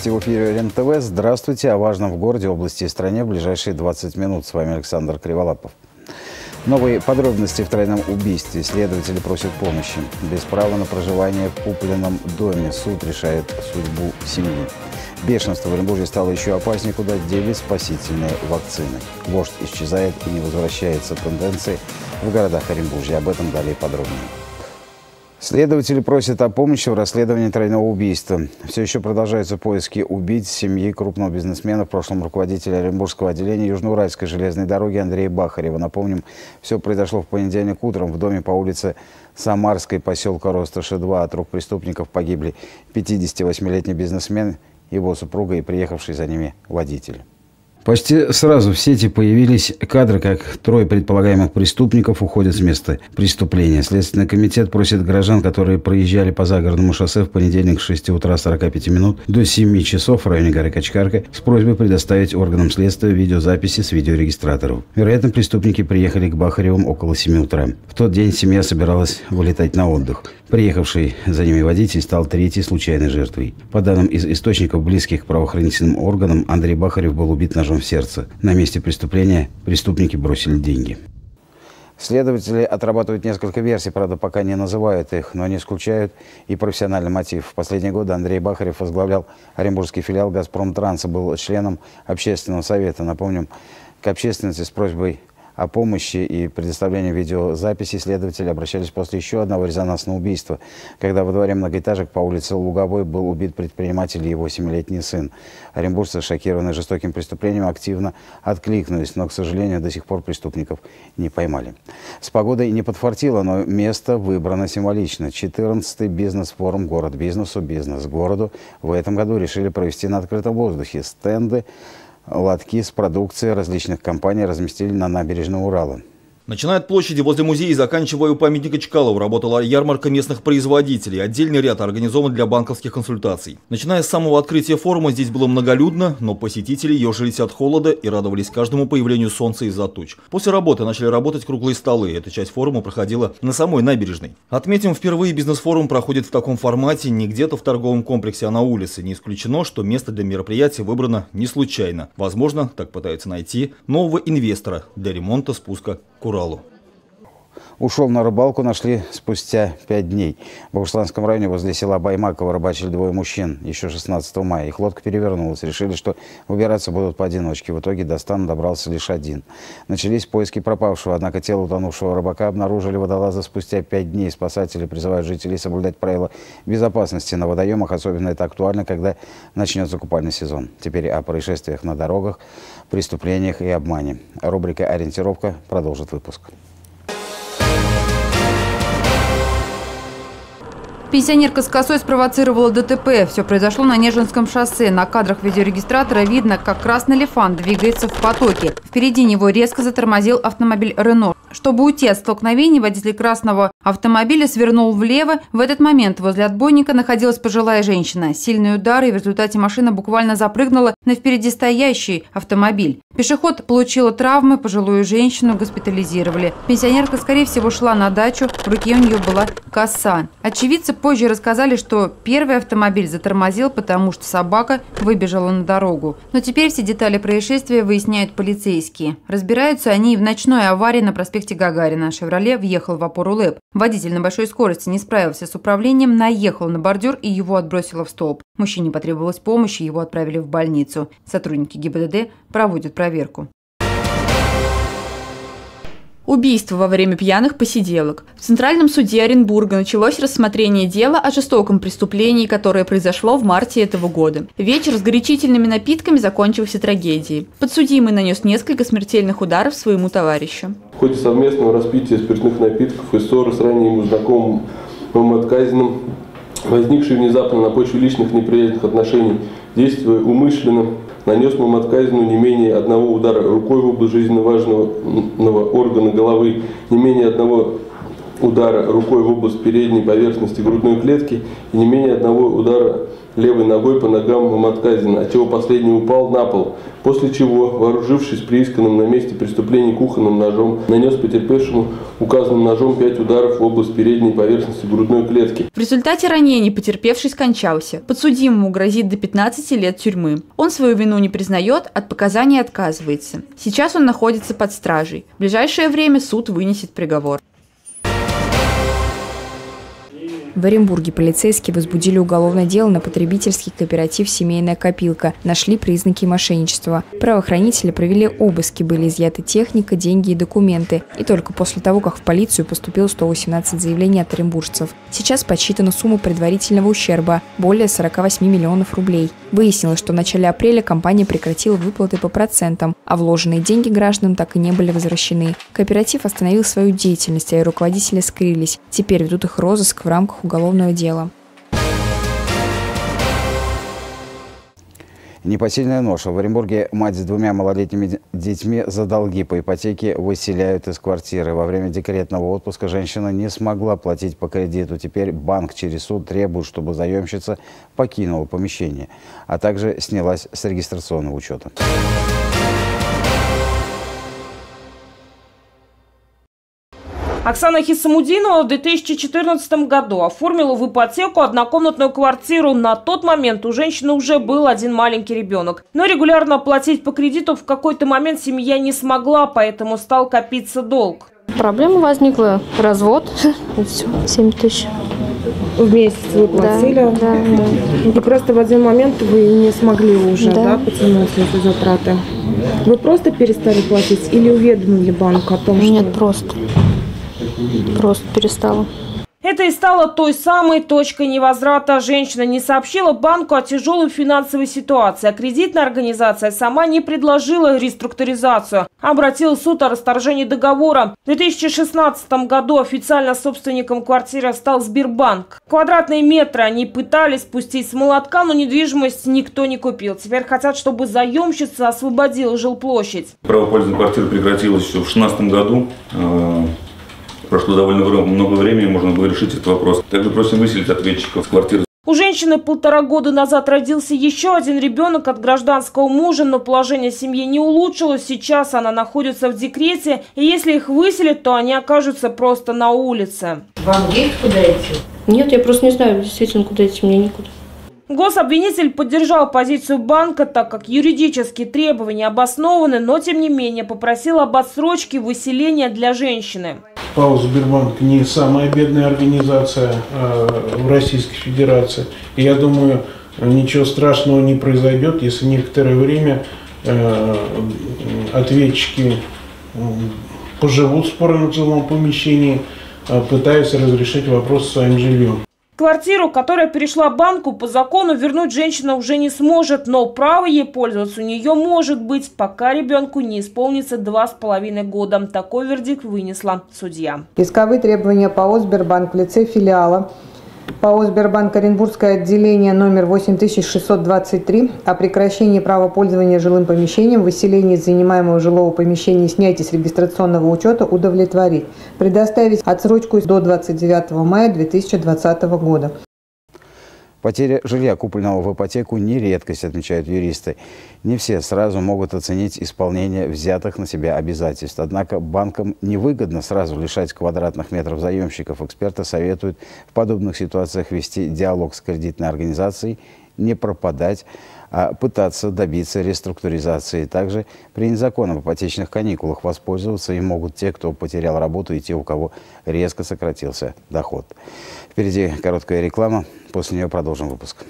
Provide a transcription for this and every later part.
Новости в эфире РЕН-ТВ. Здравствуйте. О важном в городе, области и стране в ближайшие 20 минут. С вами Александр Криволапов. Новые подробности в тройном убийстве. Следователи просят помощи. Без права на проживание в купленном доме. Суд решает судьбу семьи. Бешенство в Оренбурге стало еще опаснее, куда дели спасительные вакцины. Вождь исчезает и не возвращается. Тенденции в городах Оренбуржья. Об этом далее подробнее. Следователи просят о помощи в расследовании тройного убийства. Все еще продолжаются поиски убийц семьи крупного бизнесмена, в прошлом руководителя Оренбургского отделения Южноуральской железной дороги Андрея Бахарева. Напомним, все произошло в понедельник утром в доме по улице Самарской, поселка Росташи-2. От рук преступников погибли 58-летний бизнесмен, его супруга и приехавший за ними водитель. Почти сразу в сети появились кадры, как трое предполагаемых преступников уходят с места преступления. Следственный комитет просит горожан, которые проезжали по загородному шоссе в понедельник с 6 утра 45 минут до 7 часов в районе горы Качкарка с просьбой предоставить органам следствия видеозаписи с видеорегистраторов. Вероятно, преступники приехали к Бахаревым около 7 утра. В тот день семья собиралась вылетать на отдых. Приехавший за ними водитель стал третьей случайной жертвой. По данным из источников, близких к правоохранительным органам, Андрей Бахарев был убит ножом в сердце. На месте преступления преступники бросили деньги. Следователи отрабатывают несколько версий, правда, пока не называют их, но не исключают и профессиональный мотив. В последние годы Андрей Бахарев возглавлял Оренбургский филиал «Газпромтранса», был членом общественного совета. Напомним, к общественности с просьбой о помощи и предоставлении видеозаписи следователи обращались после еще одного резонансного убийства, когда во дворе многоэтажек по улице Луговой был убит предприниматель и его семилетний сын. Оренбуржцы, шокированные жестоким преступлением, активно откликнулись, но, к сожалению, до сих пор преступников не поймали. С погодой не подфартило, но место выбрано символично. 14-й бизнес-форум «Город бизнесу. Бизнес городу» в этом году решили провести на открытом воздухе. Стенды лотки с продукцией различных компаний разместили на набережной Урала. Начиная от площади возле музея и заканчивая у памятника Чкалову, работала ярмарка местных производителей. Отдельный ряд организован для банковских консультаций. Начиная с самого открытия форума здесь было многолюдно, но посетители ежились от холода и радовались каждому появлению солнца из-за туч. После работы начали работать круглые столы. Эта часть форума проходила на самой набережной. Отметим, впервые бизнес-форум проходит в таком формате не где-то в торговом комплексе, а на улице. Не исключено, что место для мероприятия выбрано не случайно. Возможно, так пытаются найти нового инвестора для ремонта спуска к kuralım. Ушел на рыбалку, нашли спустя пять дней. В Богусланском районе возле села Баймаково рыбачили двое мужчин еще 16 мая. Их лодка перевернулась. Решили, что выбираться будут поодиночке. В итоге до стана добрался лишь один. Начались поиски пропавшего, однако тело утонувшего рыбака обнаружили водолазы спустя пять дней. Спасатели призывают жителей соблюдать правила безопасности на водоемах. Особенно это актуально, когда начнется купальный сезон. Теперь о происшествиях на дорогах, преступлениях и обмане. Рубрика «Ориентировка» продолжит выпуск. Пенсионерка с косой спровоцировала ДТП. Все произошло на Нежинском шоссе. На кадрах видеорегистратора видно, как красный «Лифан» двигается в потоке. Впереди него резко затормозил автомобиль «Рено». Чтобы уйти от столкновения, водитель красного автомобиля свернул влево. В этот момент возле отбойника находилась пожилая женщина. Сильный удар, и в результате машина буквально запрыгнула на впереди стоящий автомобиль. Пешеход получила травмы, пожилую женщину госпитализировали. Пенсионерка, скорее всего, шла на дачу, в руке у нее была коса. Очевидцы позже рассказали, что первый автомобиль затормозил, потому что собака выбежала на дорогу. Но теперь все детали происшествия выясняют полицейские. Разбираются они и в ночной аварии на проспекте Гагарина «Шевроле» въехал в опору ЛЭП. Водитель на большой скорости не справился с управлением, наехал на бордюр и его отбросило в столб. Мужчине потребовалась помощь, его отправили в больницу. Сотрудники ГИБДД проводят проверку. Убийство во время пьяных посиделок. В Центральном суде Оренбурга началось рассмотрение дела о жестоком преступлении, которое произошло в марте этого года. Вечер с горячительными напитками закончился трагедией. Подсудимый нанес несколько смертельных ударов своему товарищу. В ходе совместного распития спиртных напитков и ссоры с ранее ему знакомым Казиным, возникшие внезапно на почве личных неприятных отношений, действуя умышленно, нанес Мамадказину не менее одного удара рукой в область жизненно важного органа головы, не менее одного удара рукой в область передней поверхности грудной клетки и не менее одного удара левой ногой по ногам Мамадказина, отчего последний упал на пол, после чего, вооружившись приисканным на месте преступления кухонным ножом, нанес потерпевшему указанным ножом пять ударов в область передней поверхности грудной клетки. В результате ранений потерпевший скончался. Подсудимому грозит до 15 лет тюрьмы. Он свою вину не признает, от показаний отказывается. Сейчас он находится под стражей. В ближайшее время суд вынесет приговор. В Оренбурге полицейские возбудили уголовное дело на потребительский кооператив «Семейная копилка». Нашли признаки мошенничества. Правоохранители провели обыски, были изъяты техника, деньги и документы. И только после того, как в полицию поступило 118 заявлений от оренбуржцев. Сейчас подсчитана сумма предварительного ущерба – более 48 миллионов рублей. Выяснилось, что в начале апреля компания прекратила выплаты по процентам, а вложенные деньги гражданам так и не были возвращены. Кооператив остановил свою деятельность, а ее руководители скрылись. Теперь ведут их розыск в рамках уголовного дела. Непосильная ноша. В Оренбурге мать с двумя малолетними детьми за долги по ипотеке выселяют из квартиры. Во время декретного отпуска женщина не смогла платить по кредиту. Теперь банк через суд требует, чтобы заемщица покинула помещение, а также снялась с регистрационного учета. Оксана Хисамудинова в 2014 году оформила в ипотеку однокомнатную квартиру. На тот момент у женщины уже был один маленький ребенок. Но регулярно платить по кредиту в какой-то момент семья не смогла, поэтому стал копиться долг. Проблема возникла. Развод. И все. 7 тысяч. В месяц вы платили? Да, да, да. И просто в один момент вы не смогли уже Да. да. потянуть эти затраты. Вы просто перестали платить или уведомили банк о том, что... Нет, просто. Просто перестала. Это и стало той самой точкой невозврата. Женщина не сообщила банку о тяжелой финансовой ситуации, а кредитная организация сама не предложила реструктуризацию. Обратил в суд о расторжении договора. В 2016 году официально собственником квартиры стал Сбербанк. Квадратные метры они пытались спустить с молотка, но недвижимость никто не купил. Теперь хотят, чтобы заемщица освободила жилплощадь. Право пользования квартиры прекратилось еще в 2016 году. Прошло довольно много времени, можно было решить этот вопрос. Также просим выселить ответчиков с квартиры. У женщины полтора года назад родился еще один ребенок от гражданского мужа, но положение семьи не улучшилось. Сейчас она находится в декрете, и если их выселят, то они окажутся просто на улице. Вам есть куда идти? Нет, я просто не знаю, действительно, куда идти мне некуда. Гособвинитель поддержал позицию банка, так как юридические требования обоснованы, но тем не менее попросил об отсрочке выселения для женщины. ПАО «Сбербанк» не самая бедная организация э, в Российской Федерации. И я думаю, ничего страшного не произойдет, если некоторое время э, ответчики поживут в спорном жилом помещении, э, пытаясь разрешить вопрос своим жильем. Квартиру, которая перешла банку, по закону вернуть женщина уже не сможет, но право ей пользоваться у нее может быть, пока ребенку не исполнится два с половиной года. Такой вердикт вынесла судья. Исковые требования ПАО «Сбербанк» в лице филиала ПАО «Сбербанк» Оренбургское отделение номер 8623 о прекращении права пользования жилым помещением, выселении занимаемого жилого помещения и снятии с регистрационного учета удовлетворить. Предоставить отсрочку до 29 мая 2020 года. Потеря жилья, купленного в ипотеку, не редкость, отмечают юристы. Не все сразу могут оценить исполнение взятых на себя обязательств. Однако банкам невыгодно сразу лишать квадратных метров заемщиков. Эксперты советуют в подобных ситуациях вести диалог с кредитной организацией, не пропадать, пытаться добиться реструктуризации. Также при незаконном ипотечных каникулах воспользоваться и могут те, кто потерял работу, и те, у кого резко сократился доход. Впереди короткая реклама, после нее продолжим выпуск.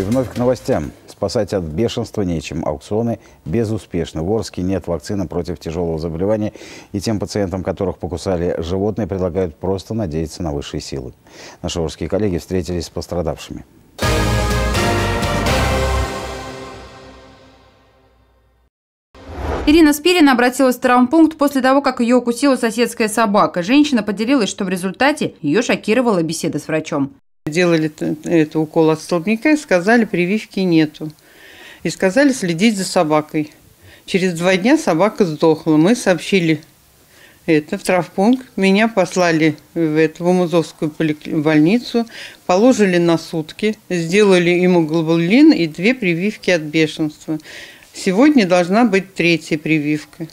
И вновь к новостям. Спасать от бешенства нечем. Аукционы безуспешны. В Орске нет вакцины против тяжелого заболевания. И тем пациентам, которых покусали животные, предлагают просто надеяться на высшие силы. Наши орские коллеги встретились с пострадавшими. Ирина Спирина обратилась в травмпункт после того, как ее укусила соседская собака. Женщина поделилась, что в результате ее шокировала беседа с врачом. Делали это укол от столбняка и сказали, прививки нету. И сказали следить за собакой. Через два дня собака сдохла. Мы сообщили это в травпункт. Меня послали в, это, в Умузовскую больницу, положили на сутки, сделали иммуглобулин и две прививки от бешенства. Сегодня должна быть третья прививка.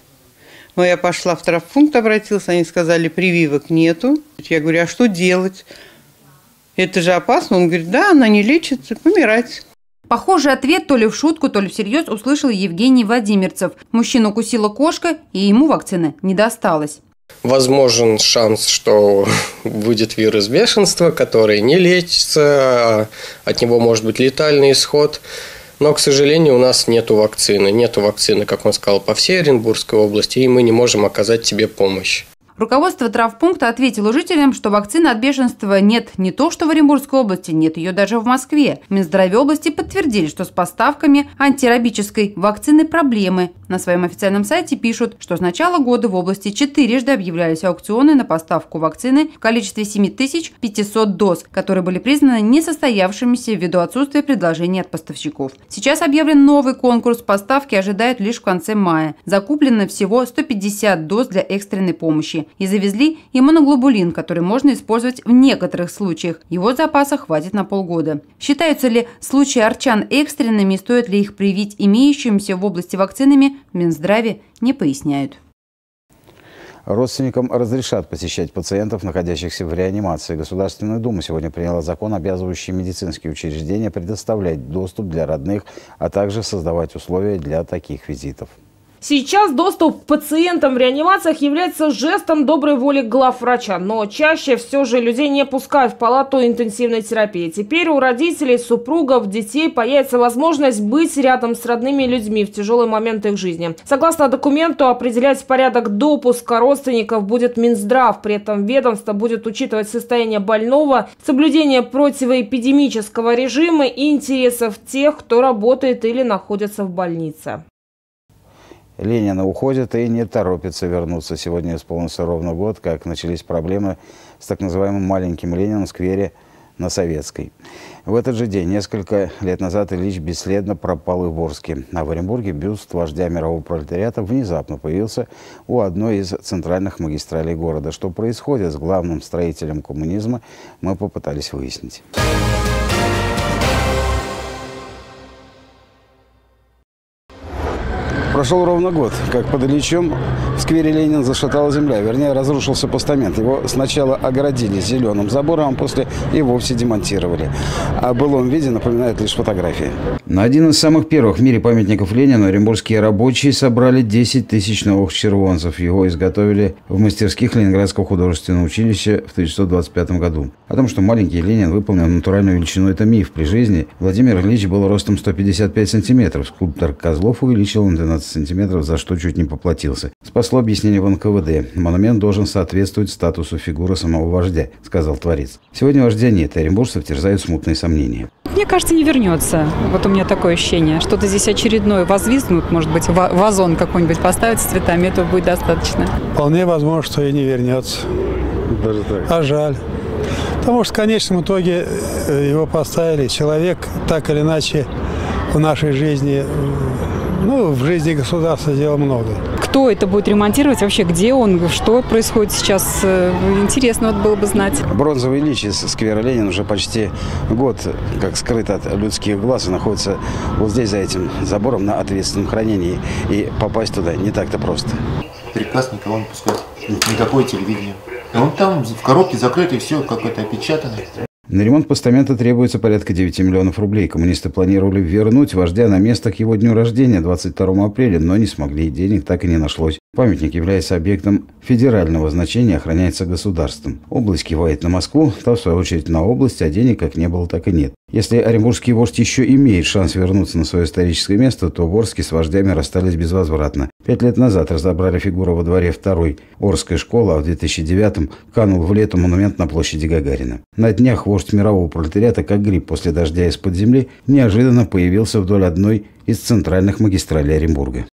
Но я пошла в травпункт, обратился, они сказали, прививок нету. Я говорю, а что делать? Это же опасно. Он говорит, да, она не лечится, помирать. Похожий ответ то ли в шутку, то ли всерьез услышал Евгений Владимирцев. Мужчину укусила кошка, и ему вакцины не досталось. Возможен шанс, что выйдет вирус бешенства, который не лечится, а от него может быть летальный исход. Но, к сожалению, у нас нет вакцины. Нет вакцины, как он сказал, по всей Оренбургской области, и мы не можем оказать тебе помощь. Руководство травпункта ответило жителям, что вакцины от бешенства нет не то, что в Оренбургской области, нет ее даже в Москве. Минздраве области подтвердили, что с поставками антирабической вакцины проблемы. На своем официальном сайте пишут, что с начала года в области четырежды объявлялись аукционы на поставку вакцины в количестве 7500 доз, которые были признаны несостоявшимися ввиду отсутствия предложений от поставщиков. Сейчас объявлен новый конкурс, поставки ожидают лишь в конце мая. Закуплено всего 150 доз для экстренной помощи и завезли иммуноглобулин, который можно использовать в некоторых случаях. Его запаса хватит на полгода. Считаются ли случаи арчан экстренными и стоит ли их привить имеющимися в области вакцинами, в Минздраве не поясняют. Родственникам разрешат посещать пациентов, находящихся в реанимации. Государственная Дума сегодня приняла закон, обязывающий медицинские учреждения предоставлять доступ для родных, а также создавать условия для таких визитов. Сейчас доступ к пациентам в реанимациях является жестом доброй воли главврача, но чаще все же людей не пускают в палату интенсивной терапии. Теперь у родителей, супругов, детей появится возможность быть рядом с родными людьми в тяжелый момент их жизни. Согласно документу, определять порядок допуска родственников будет Минздрав. При этом ведомство будет учитывать состояние больного, соблюдение противоэпидемического режима и интересов тех, кто работает или находится в больнице. Ленина уходит и не торопится вернуться. Сегодня исполнился ровно год, как начались проблемы с так называемым «маленьким Лениным» в сквере на Советской. В этот же день, несколько лет назад, Ильич бесследно пропал и в Орске. А в Оренбурге бюст вождя мирового пролетариата внезапно появился у одной из центральных магистралей города. Что происходит с главным строителем коммунизма, мы попытались выяснить. Прошел ровно год, как под Ильичем в сквере Ленина зашатала земля, вернее, разрушился постамент. Его сначала огородили зеленым забором, а после и вовсе демонтировали. О былом виде напоминает лишь фотографии. На один из самых первых в мире памятников Ленину оренбургские рабочие собрали 10 тысяч новых червонцев. Его изготовили в мастерских Ленинградского художественного училища в 1925 году. О том, что маленький Ленин выполнил натуральную величину, это миф. При жизни Владимир Ильич был ростом 155 сантиметров. Скульптор Козлов увеличил на 12 сантиметров, за что чуть не поплатился. Спасло объяснение в НКВД. Монумент должен соответствовать статусу фигуры самого вождя, сказал творец. Сегодня вождя нет, и оренбуржцев терзают смутные сомнения. Мне кажется, не вернется. Вот у меня такое ощущение. Что-то здесь очередное возвиснут, может быть, вазон какой-нибудь поставить с цветами, этого будет достаточно. Вполне возможно, что и не вернется. Даже так. А жаль. Потому что в конечном итоге э, его поставили. Человек так или иначе в нашей жизни ну, в жизни государства сделал много. Кто это будет ремонтировать? Вообще, где он? Что происходит сейчас? Э, интересно вот было бы знать. Бронзовый лич из сквера Ленин уже почти год как скрыт от людских глаз и находится вот здесь, за этим забором на ответственном хранении. И попасть туда не так-то просто. Приказ никого не пускать. Никакое телевидение. Он там в коробке закрытый, все какое-то опечатанное. На ремонт постамента требуется порядка 9 миллионов рублей. Коммунисты планировали вернуть вождя на место к его дню рождения, 22 апреля, но не смогли, денег так и не нашлось. Памятник является объектом федерального значения, охраняется государством. Область кивает на Москву, та в свою очередь на область, а денег как не было, так и нет. Если оренбургский вождь еще имеет шанс вернуться на свое историческое место, то в Орске с вождями расстались безвозвратно. Пять лет назад разобрали фигуру во дворе второй Орской школы, а в 2009-м канул в лету монумент на площади Гагарина. На днях вождь мирового пролетариата, как гриб после дождя из-под земли, неожиданно появился вдоль одной из центральных магистралей Оренбурга.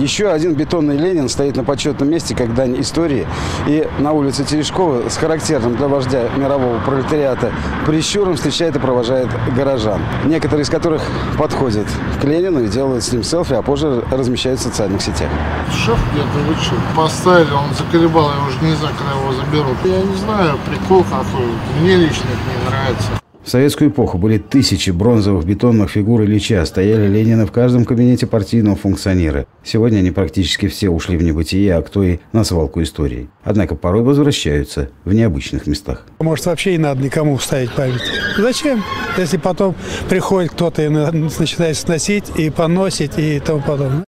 Еще один бетонный Ленин стоит на почетном месте, как дань истории. И на улице Терешкова с характерным для вождя мирового пролетариата прищуром встречает и провожает горожан. Некоторые из которых подходят к Ленину и делают с ним селфи, а позже размещают в социальных сетях. Шеф где-то вышел, поставили, он заколебал, я уже не знаю, когда его заберут. Я не знаю, прикол какой, мне лично это не нравится. В советскую эпоху были тысячи бронзовых бетонных фигур Ильича. Стояли Ленина в каждом кабинете партийного функционера. Сегодня они практически все ушли в небытие, а кто и на свалку истории. Однако порой возвращаются в необычных местах. Может, вообще не надо никому ставить память. Зачем? Если потом приходит кто-то и начинает сносить и поносить и тому подобное.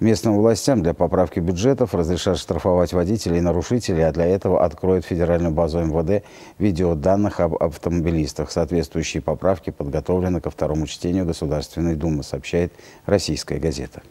Местным властям для поправки бюджетов разрешат штрафовать водителей и нарушителей, а для этого откроют федеральную базу МВД видеоданных об автомобилистах. Соответствующие поправки подготовлены ко второму чтению Государственной Думы, сообщает «Российская газета».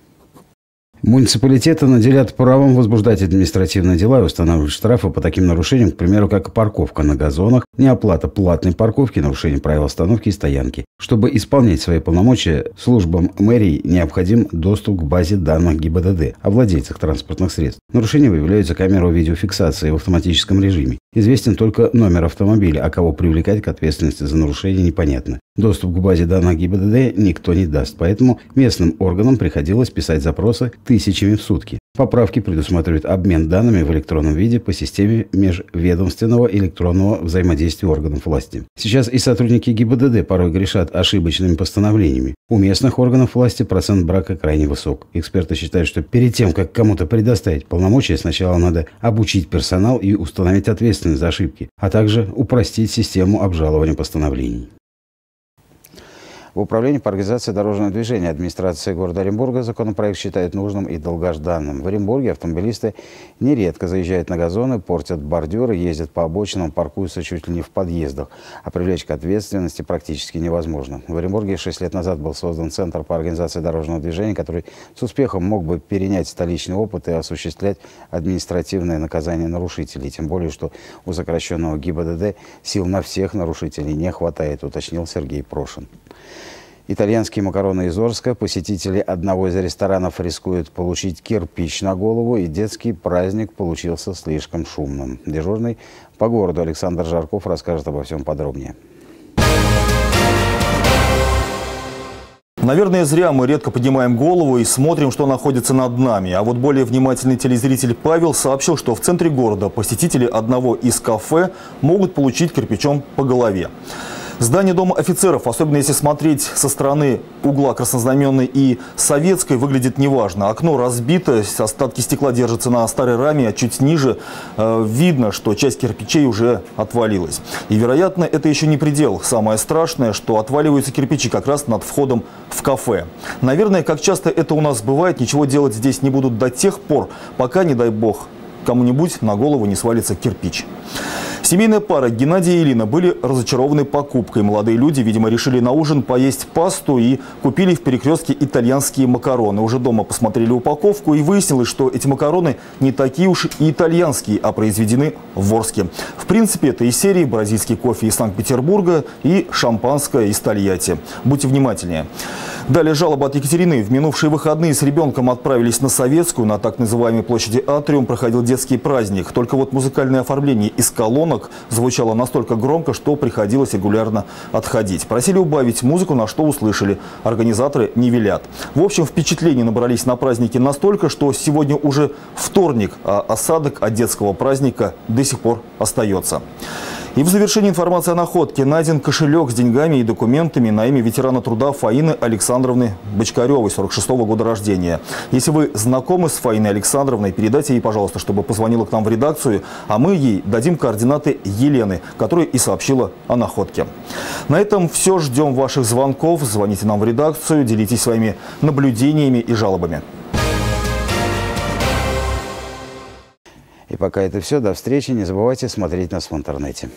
Муниципалитеты наделят правом возбуждать административные дела и устанавливать штрафы по таким нарушениям, к примеру, как парковка на газонах, неоплата платной парковки, нарушение правил остановки и стоянки. Чтобы исполнять свои полномочия, службам мэрии необходим доступ к базе данных ГИБДД о владельцах транспортных средств. Нарушения выявляются камерой видеофиксации в автоматическом режиме. Известен только номер автомобиля, а кого привлекать к ответственности за нарушение непонятно. Доступ к базе данных ГИБДД никто не даст, поэтому местным органам приходилось писать запросы тысячами в сутки. Поправки предусматривают обмен данными в электронном виде по системе межведомственного электронного взаимодействия органов власти. Сейчас и сотрудники ГИБДД порой грешат ошибочными постановлениями. У местных органов власти процент брака крайне высок. Эксперты считают, что перед тем, как кому-то предоставить полномочия, сначала надо обучить персонал и установить ответственность за ошибки, а также упростить систему обжалования постановлений. В Управлении по организации дорожного движения администрации города Оренбурга законопроект считает нужным и долгожданным. В Оренбурге автомобилисты нередко заезжают на газоны, портят бордюры, ездят по обочинам, паркуются чуть ли не в подъездах. А привлечь к ответственности практически невозможно. В Оренбурге 6 лет назад был создан Центр по организации дорожного движения, который с успехом мог бы перенять столичный опыт и осуществлять административное наказание нарушителей. Тем более, что у сокращенного ГИБДД сил на всех нарушителей не хватает, уточнил Сергей Прошин. Итальянские макароны из Орска. Посетители одного из ресторанов рискуют получить кирпич на голову, и детский праздник получился слишком шумным. Дежурный по городу Александр Жарков расскажет обо всем подробнее. Наверное, зря мы редко поднимаем голову и смотрим, что находится над нами. А вот более внимательный телезритель Павел сообщил, что в центре города посетители одного из кафе могут получить кирпичом по голове. Здание Дома офицеров, особенно если смотреть со стороны угла Краснознаменной и Советской, выглядит неважно. Окно разбито, остатки стекла держатся на старой раме, а чуть ниже э, видно, что часть кирпичей уже отвалилась. И, вероятно, это еще не предел. Самое страшное, что отваливаются кирпичи как раз над входом в кафе. Наверное, как часто это у нас бывает, ничего делать здесь не будут до тех пор, пока, не дай бог, кому-нибудь на голову не свалится кирпич. Семейная пара Геннадий и Элина были разочарованы покупкой. Молодые люди, видимо, решили на ужин поесть пасту и купили в перекрестке итальянские макароны. Уже дома посмотрели упаковку и выяснилось, что эти макароны не такие уж и итальянские, а произведены в Орске. В принципе, это из серии бразильский кофе из Санкт-Петербурга и шампанское из Тольятти. Будьте внимательнее. Далее жалоба от Екатерины. В минувшие выходные с ребенком отправились на Советскую. На так называемой площади Атриум проходил детский праздник. Только вот музыкальное оформление из колонок звучало настолько громко, что приходилось регулярно отходить. Просили убавить музыку, на что услышали. Организаторы не велят. В общем, впечатления набрались на празднике настолько, что сегодня уже вторник, а осадок от детского праздника до сих пор остается. И в завершении информации о находке найден кошелек с деньгами и документами на имя ветерана труда Фаины Александровны Бочкаревой, 46 -го года рождения. Если вы знакомы с Фаиной Александровной, передайте ей, пожалуйста, чтобы позвонила к нам в редакцию, а мы ей дадим координаты Елены, которая и сообщила о находке. На этом все. Ждем ваших звонков. Звоните нам в редакцию, делитесь своими наблюдениями и жалобами. И пока это все, до встречи. Не забывайте смотреть нас в интернете.